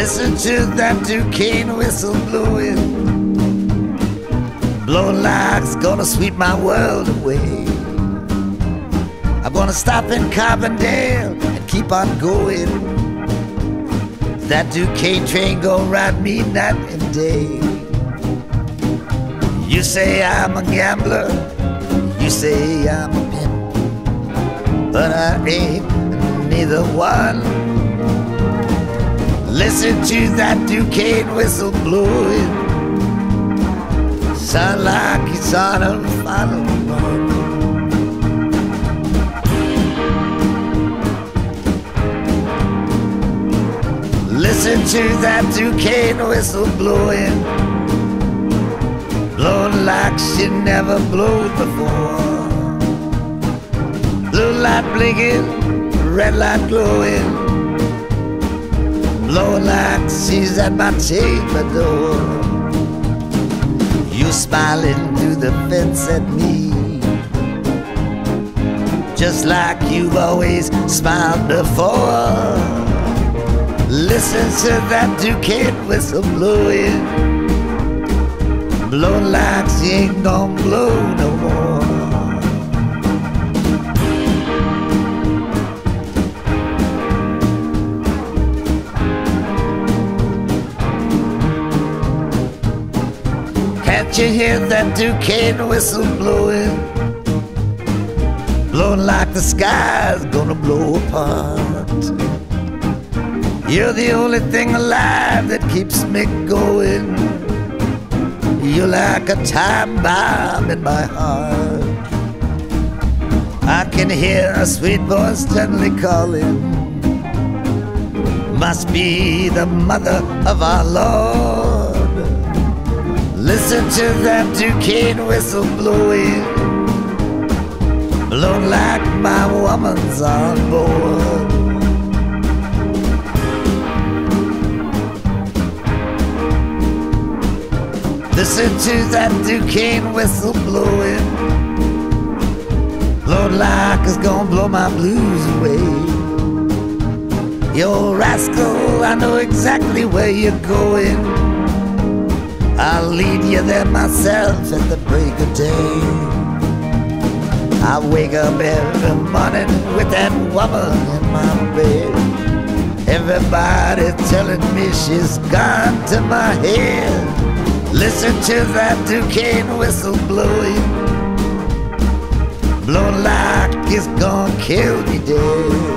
Listen to that Duquesne whistle blowing. Blowing like it's gonna sweep my world away. I'm gonna stop in Carbondale and keep on going. That Duquesne train gonna ride me night and day. You say I'm a gambler, you say I'm a pimp, but I ain't neither one. Listen to that Duquesne whistle blowing, sound like it's on a final run. Listen to that Duquesne whistle blowing, blowing like she never blowed before. Blue light blinking, red light glowing, blowing like she's at my chamber door. You smiling through the fence at me, just like you've always smiled before. Listen to that Duquesne whistle blowing, blowing like she ain't gonna blow no more. You hear that Duquesne whistle blowing? Blowing like the sky's gonna blow apart. You're the only thing alive that keeps me going. You're like a time bomb in my heart. I can hear a sweet voice gently calling. Must be the mother of our Lord. Listen to that Duquesne whistle blowing. Blown like my woman's on board. Listen to that Duquesne whistle blowing. Lord, like it's gonna blow my blues away. Yo, rascal, I know exactly where you're going. I'll lead you there myself at the break of day. I wake up every morning with that woman in my bed. Everybody telling me she's gone to my head. Listen to that Duquesne whistle blowing, blowing like it's gonna kill me dead.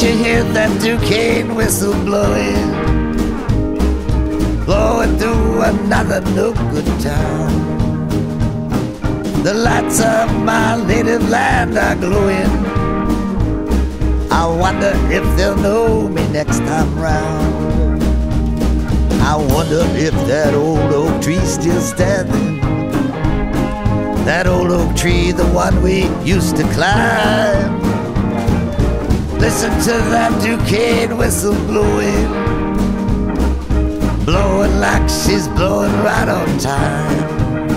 You hear that Duquesne whistle blowing? Blowing through another no good town. The lights of my native land are glowing. I wonder if they'll know me next time round. I wonder if that old oak tree's still standing. That old oak tree, the one we used to climb. Listen to that Duquesne whistle blowing, blowing like she's blowing right on time.